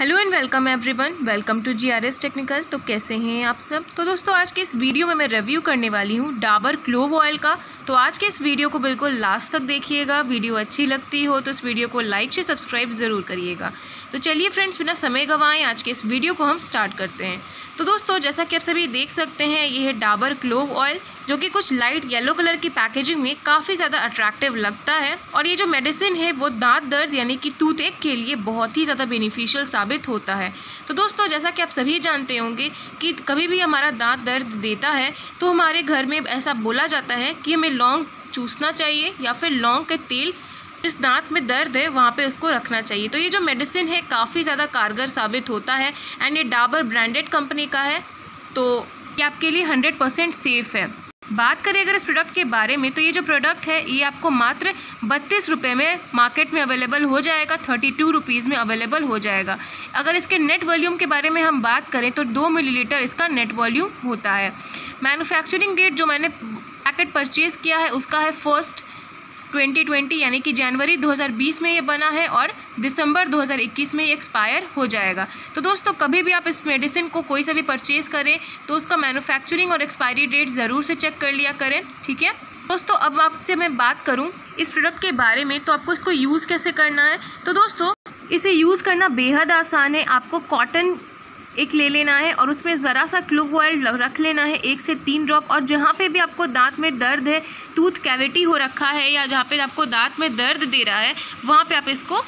Hello and welcome everyone, welcome to G R S technical तो कैसे हैं आप सब? तो दोस्तों, आज के इस वीडियो में मैं रिव्यू करने वाली हूँ डाबर क्लोव ऑयल का। तो आज के इस वीडियो को बिल्कुल लास्ट तक देखिएगा। वीडियो अच्छी लगती हो तो इस वीडियो को लाइक से सब्सक्राइब ज़रूर करिएगा। तो चलिए फ्रेंड्स बिना समय गंवाएँ, आज के इस वीडियो को हम स्टार्ट करते हैं। तो दोस्तों, जैसा कि आप सभी देख सकते हैं ये है डाबर क्लोव ऑयल जो कि कुछ लाइट येलो कलर की पैकेजिंग में काफ़ी ज़्यादा अट्रैक्टिव लगता है। और ये जो मेडिसिन है, वो दांत दर्द यानी कि टूथ एक के लिए बहुत ही ज़्यादा बेनिफिशियल साबित होता है। तो दोस्तों, जैसा कि आप सभी जानते होंगे कि कभी भी हमारा दांत दर्द देता है तो हमारे घर में ऐसा बोला जाता है कि हमें लौंग चूसना चाहिए या फिर लौंग के तेल जिस दांत में दर्द है, वहाँ पे उसको रखना चाहिए। तो ये जो मेडिसिन है, काफ़ी ज़्यादा कारगर साबित होता है। एंड ये डाबर ब्रांडेड कंपनी का है। तो ये आपके लिए हंड्रेड परसेंट सेफ़ है। बात करें अगर इस प्रोडक्ट के बारे में तो ये जो प्रोडक्ट है, ये आपको मात्र बत्तीस रुपये में मार्केट में अवेलेबल हो जाएगा थर्टी टू रुपीज़ में अवेलेबल हो जाएगा। अगर इसके नेट वॉल्यूम के बारे में हम बात करें तो दो मिलीलीटर इसका नेट वॉल्यूम होता है। मैन्युफैक्चरिंग डेट जो मैंने पैकेट परचेज़ किया है, उसका है फ़र्स्ट 2020 यानी कि जनवरी 2020 में ये बना है और दिसंबर 2021 में ये एक्सपायर हो जाएगा। तो दोस्तों, कभी भी आप इस मेडिसिन को कोई सा भी परचेज़ करें तो उसका मैन्युफैक्चरिंग और एक्सपायरी डेट ज़रूर से चेक कर लिया करें, ठीक है? दोस्तों, अब आपसे मैं बात करूँ इस प्रोडक्ट के बारे में तो आपको इसको यूज़ कैसे करना है? तो दोस्तों, इसे यूज़ करना बेहद आसान है। आपको कॉटन एक ले लेना है और उसमें ज़रा सा क्लूव ऑयल रख लेना है, एक से तीन ड्रॉप। और जहाँ पे भी आपको दांत में दर्द है, टूथ कैविटी हो रखा है या जहाँ पे आपको दांत में दर्द दे रहा है, वहाँ पे आप इसको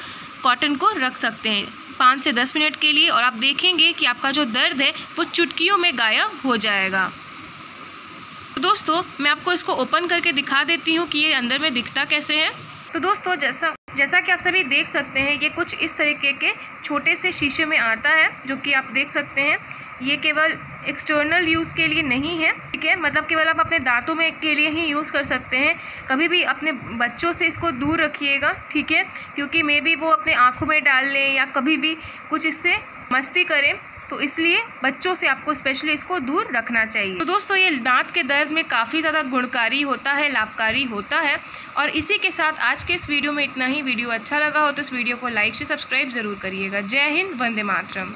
कॉटन को रख सकते हैं पाँच से दस मिनट के लिए। और आप देखेंगे कि आपका जो दर्द है, वो चुटकियों में गायब हो जाएगा। तो दोस्तों, मैं आपको इसको ओपन करके दिखा देती हूँ कि ये अंदर में दिखता कैसे है। तो दोस्तों, जैसा जैसा कि आप सभी देख सकते हैं, ये कुछ इस तरीके के छोटे से शीशे में आता है, जो कि आप देख सकते हैं। ये केवल एक्सटर्नल यूज़ के लिए नहीं है, ठीक है? मतलब केवल आप अपने दांतों में के लिए ही यूज़ कर सकते हैं। कभी भी अपने बच्चों से इसको दूर रखिएगा, ठीक है? क्योंकि मे बी वो अपने आँखों में डाल लें या कभी भी कुछ इससे मस्ती करें। तो इसलिए बच्चों से आपको स्पेशली इसको दूर रखना चाहिए। तो दोस्तों, ये दांत के दर्द में काफ़ी ज़्यादा गुणकारी होता है, लाभकारी होता है और इसी के साथ आज के इस वीडियो में इतना ही। वीडियो अच्छा लगा हो तो इस वीडियो को लाइक से सब्सक्राइब ज़रूर करिएगा। जय हिंद, वंदे मातरम।